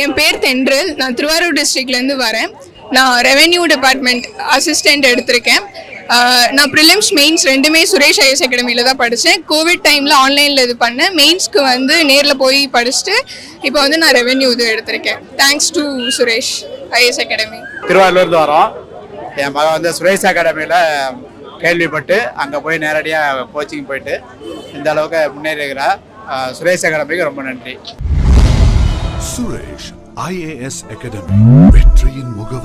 என் பேர் தென்றல். நான் திருவாரூர் டிஸ்ட்ரிக்ட்லேருந்து வரேன். நான் ரெவென்யூ டிபார்ட்மெண்ட் அசிஸ்டண்ட் எடுத்திருக்கேன். நான் ப்ரிலிம்ஸ் மெயின்ஸ் ரெண்டுமே சுரேஷ் ஐஎஸ் அகாடமியில் தான் படித்தேன் கோவிட் டைமில் ஆன்லைனில் இது பண்ணேன். மெயின்ஸ்க்கு வந்து நேரில் போய் படிச்சுட்டு இப்போ வந்து நான் ரெவென்யூ இது எடுத்திருக்கேன். Thanks to Suresh IAS academy. திருவாரூர்லேருந்து வரோம். என் மகன் வந்து சுரேஷ் அகாடமியில் கேள்விப்பட்டு அங்கே போய் நேரடியாக கோச்சிங் போயிட்டு இந்த அளவுக்கு முன்னேறி இருக்கிறா சுரேஷ் அகாடமிக்கு ரொம்ப நன்றி. சுரேஷ் ஐஏஎஸ் அகாடமி வெற்றியின் முக